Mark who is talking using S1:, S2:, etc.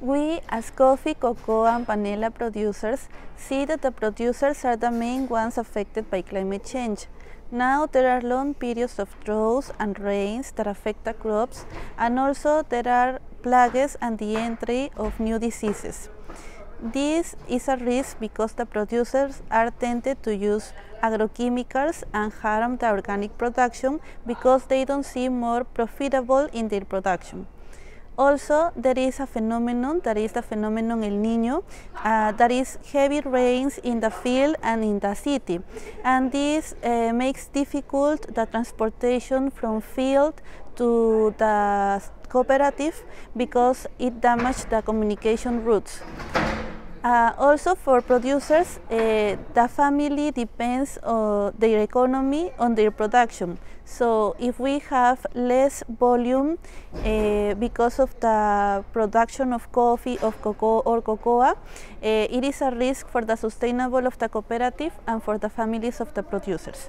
S1: We, as coffee, cocoa, and vanilla producers, see that the producers are the main ones affected by climate change. Now there are long periods of droughts and rains that affect the crops, and also there are plagues and the entry of new diseases. This is a risk because the producers are tempted to use agrochemicals and harm the organic production because they don't see more profitable in their production. Also, there is a phenomenon that is the phenomenon El Nino, uh, that is heavy rains in the field and in the city. And this uh, makes difficult the transportation from field to the cooperative because it damages the communication routes. Uh, also for producers, uh, the family depends on their economy on their production. So if we have less volume uh, because of the production of coffee, of cocoa or cocoa, uh, it is a risk for the sustainable of the cooperative and for the families of the producers.